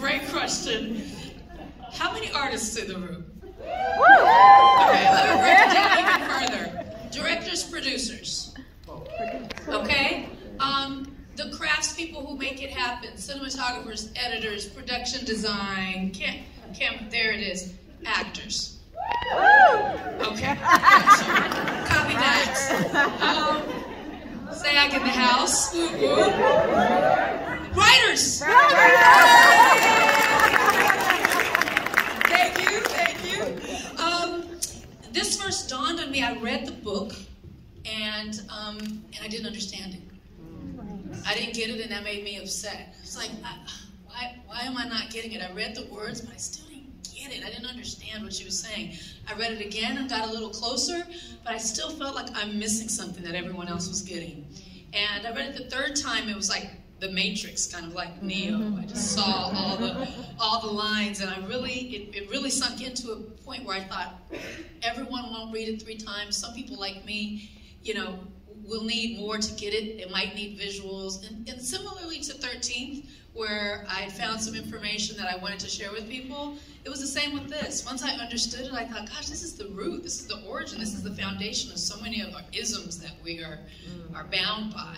great question. How many artists in the room? Okay, let me break it down even further. Directors, producers. Okay? Um, the craftspeople who make it happen, cinematographers, editors, production design, there it is, actors. Okay. Copy that. Um, SAG in the house. Woo woo. Writers. Thank you, thank you. Um, this first dawned on me. I read the book, and um, and I didn't understand it. I didn't get it, and that made me upset. It's like, I, why why am I not getting it? I read the words, but I still didn't get it. I didn't understand what she was saying. I read it again and got a little closer, but I still felt like I'm missing something that everyone else was getting. And I read it the third time. It was like the Matrix, kind of like Neo. I just saw all the all the lines, and I really it, it really sunk into a point where I thought everyone won't read it three times. Some people like me, you know, will need more to get it. It might need visuals, and, and similarly to 13th, where I found some information that I wanted to share with people. It was the same with this. Once I understood it, I thought, gosh, this is the root, this is the origin, this is the foundation of so many of our isms that we are mm. are bound by.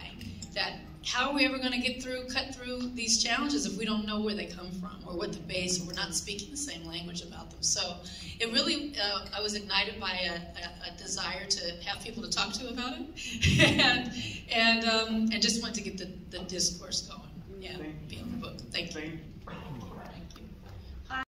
That how are we ever going to get through, cut through these challenges if we don't know where they come from or what the base, or we're not speaking the same language about them? So it really, uh, I was ignited by a, a, a, desire to have people to talk to about it, and and um, and just want to get the, the discourse going. Yeah, beyond the book. Thank you.